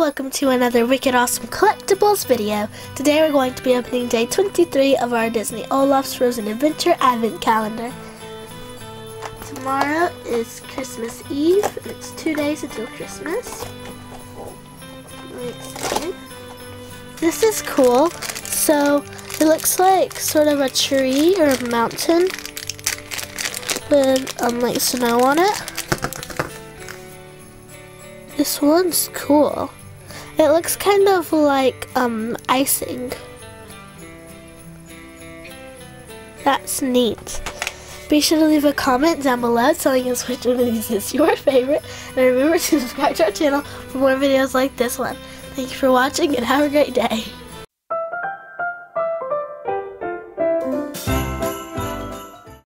welcome to another Wicked Awesome Collectibles video. Today we're going to be opening day 23 of our Disney Olaf's Frozen Adventure Advent Calendar. Tomorrow is Christmas Eve, and it's two days until Christmas. This is cool. So, it looks like sort of a tree or a mountain with um, like snow on it. This one's cool. It looks kind of like um, icing. That's neat. Be sure to leave a comment down below telling us which one of these is your favorite. And remember to subscribe to our channel for more videos like this one. Thank you for watching and have a great day.